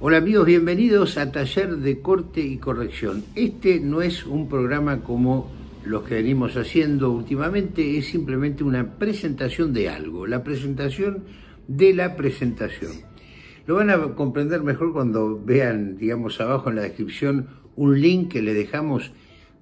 Hola amigos, bienvenidos a Taller de Corte y Corrección. Este no es un programa como los que venimos haciendo últimamente, es simplemente una presentación de algo, la presentación de la presentación. Lo van a comprender mejor cuando vean, digamos, abajo en la descripción un link que le dejamos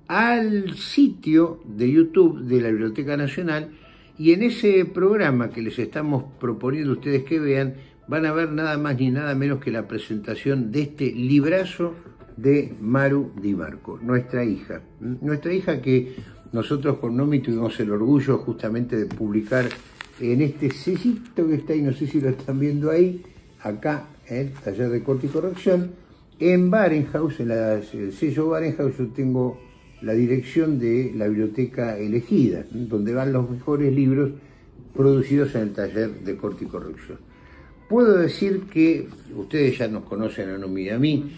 al sitio de YouTube de la Biblioteca Nacional y en ese programa que les estamos proponiendo a ustedes que vean, van a ver nada más ni nada menos que la presentación de este librazo de Maru Di Marco, nuestra hija. Nuestra hija que nosotros con Nomi tuvimos el orgullo justamente de publicar en este sellito que está ahí, no sé si lo están viendo ahí, acá, en el taller de corte y corrección, en Barenhaus, en el sello Barenhaus, yo tengo la dirección de la biblioteca elegida, donde van los mejores libros producidos en el taller de corte y corrección. Puedo decir que ustedes ya nos conocen a Nomi y a mí.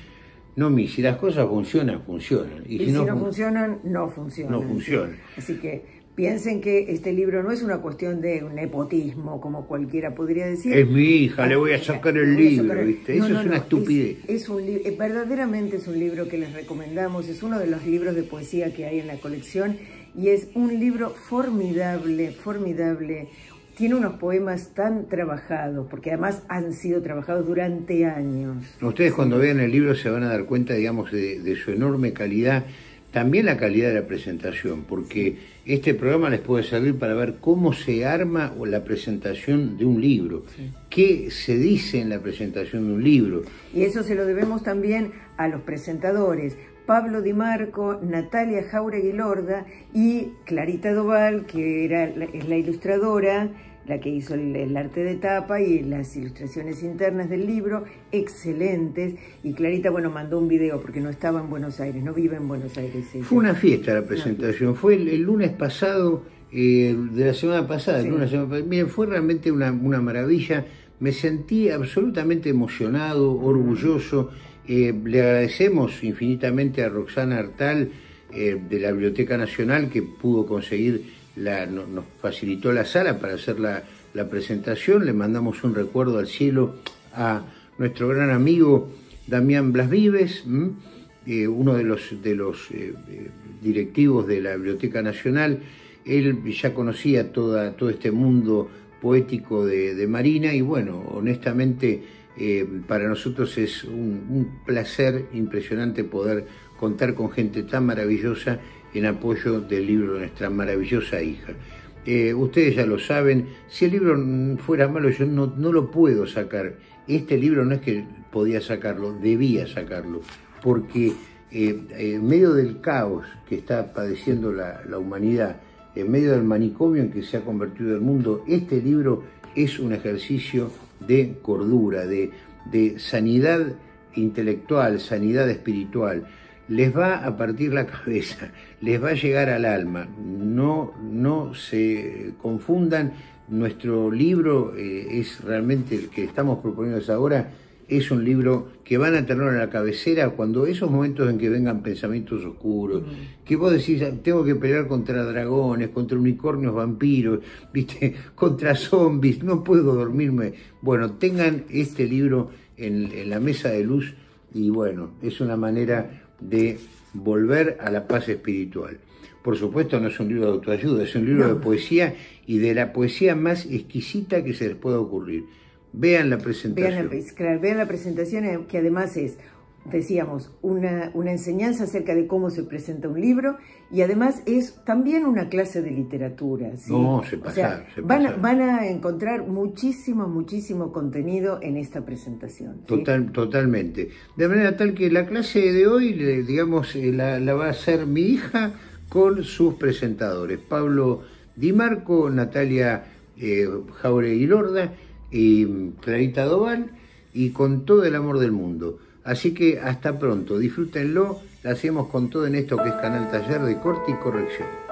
Nomi, si las cosas funcionan, funcionan. Y, si, no, funcionan, no funcionan. No funcionan. Así que piensen que este libro no es una cuestión de un nepotismo, como cualquiera podría decir. Es mi hija, le voy a sacar el libro, ¿viste? Eso es una estupidez. Es, un eh, verdaderamente es un libro que les recomendamos, es uno de los libros de poesía que hay en la colección y es un libro formidable, formidable, tiene unos poemas tan trabajados, porque además han sido trabajados durante años. Ustedes cuando vean el libro se van a dar cuenta, digamos, de, su enorme calidad, también la calidad de la presentación, porque este programa les puede servir para ver cómo se arma la presentación de un libro, qué se dice en la presentación de un libro. Y eso se lo debemos también a los presentadores, Pablo Di Marco, Natalia Jauregui Lorda y Clarita Doval, que era es la ilustradora, la que hizo el, arte de tapa y las ilustraciones internas del libro, excelentes. Y Clarita, bueno, mandó un video porque no estaba en Buenos Aires, no vive en Buenos Aires. Fue una fiesta la presentación, fue el, lunes pasado, eh, de la semana pasada, Miren, fue realmente una, una maravilla. Me sentí absolutamente emocionado, orgulloso. Eh, le agradecemos infinitamente a Roxana Artal eh, de la Biblioteca Nacional que pudo conseguir, la, nos facilitó la sala para hacer la, presentación. Le mandamos un recuerdo al cielo a nuestro gran amigo Damián Blas Vives, eh, uno de los, de los directivos de la Biblioteca Nacional. Él ya conocía toda, todo este mundo poético de Marina y bueno, honestamente eh, para nosotros es un, placer impresionante poder contar con gente tan maravillosa en apoyo del libro de nuestra maravillosa hija. Eh, ustedes ya lo saben, si el libro fuera malo yo no, lo puedo sacar. Este libro no es que podía sacarlo, debía sacarlo, porque eh, en medio del caos que está padeciendo la, la humanidad, en medio del manicomio en que se ha convertido el mundo, este libro es un ejercicio de cordura, de, sanidad intelectual, sanidad espiritual. Les va a partir la cabeza, les va a llegar al alma. No, no se confundan, nuestro libro eh, es realmente el que estamos proponiendo ahora es un libro que van a tener en la cabecera cuando esos momentos en que vengan pensamientos oscuros, mm. que vos decís, tengo que pelear contra dragones, contra unicornios, vampiros, viste, contra zombies, no puedo dormirme. Bueno, tengan este libro en, en la mesa de luz y bueno, es una manera de volver a la paz espiritual. Por supuesto no es un libro de autoayuda, es un libro de poesía y de la poesía más exquisita que se les pueda ocurrir Vean la presentación. Vean la, presentación eh, que además es, decíamos, una, una, enseñanza acerca de cómo se presenta un libro y además es también una clase de literatura. No, se pasa, van, A, van, a encontrar muchísimo, muchísimo contenido en esta presentación. Total, Totalmente. De manera tal que la clase de hoy, digamos, eh, la, la va a hacer mi hija con sus presentadores. Pablo Di Marco, Natalia eh, Jauregui Lorda y Clarita Doval y con todo el amor del mundo. Así que hasta pronto, disfrútenlo, lo hacemos con todo en esto que es Canal Taller de Corte y Corrección.